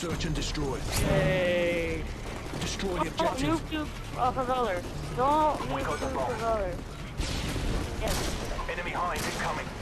Search and destroy. Yay. Destroy the oh, oh, objective. Don't nuke the uh, propeller. Don't nuke the propeller. Yes. Enemy hive incoming.